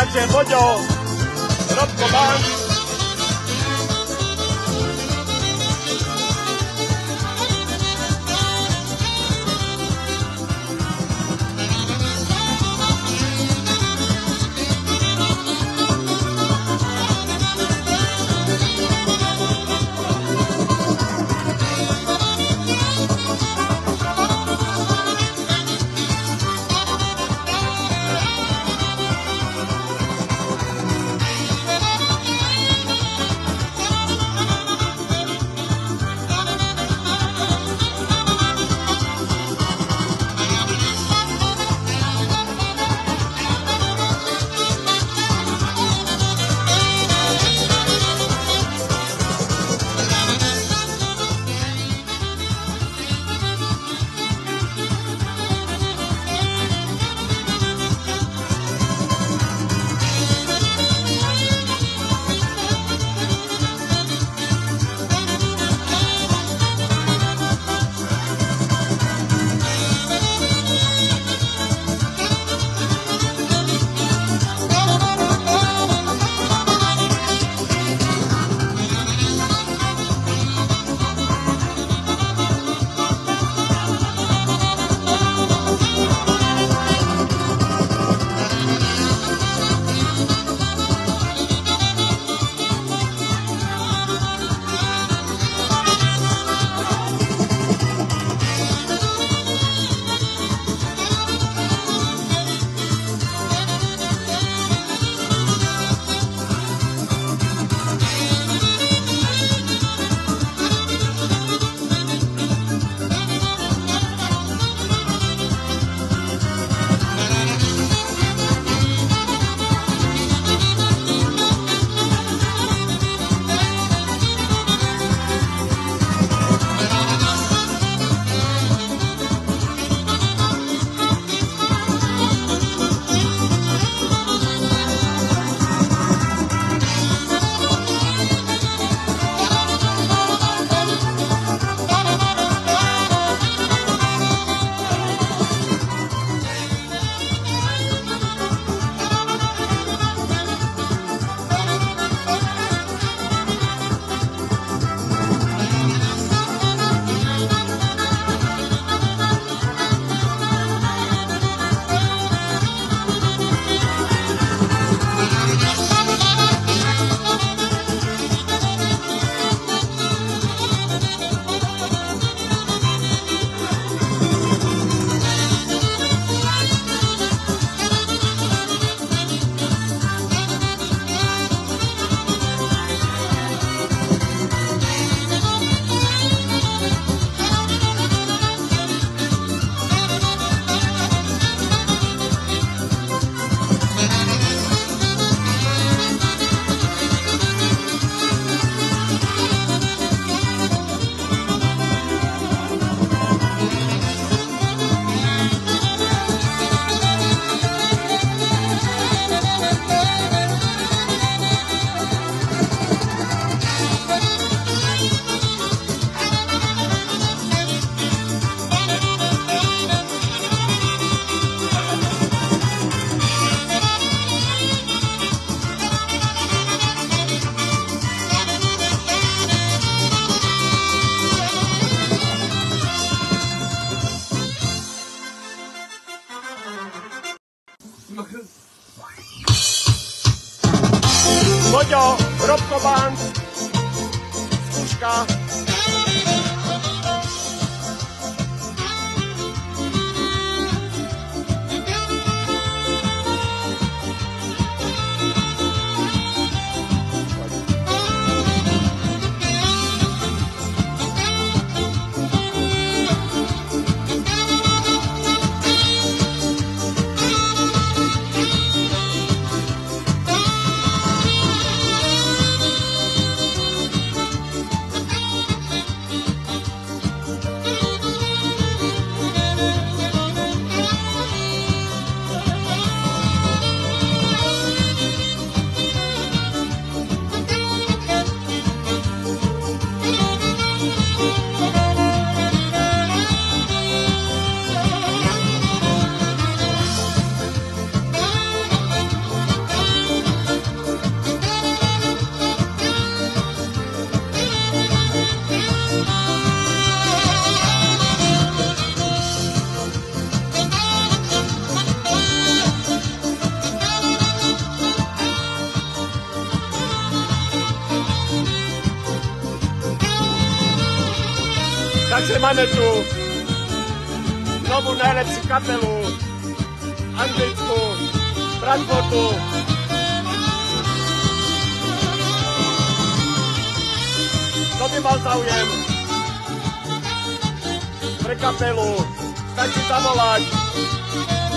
Sánchez Pollo, Rob Copán. Voďo, Robko Bank, Zkuška, Tu novú najlepšiu kapelu, anglickú, z Frankfurtu. Kto by mal záujem. Pre kapelu, stačí zavolať,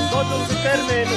dojdú si termín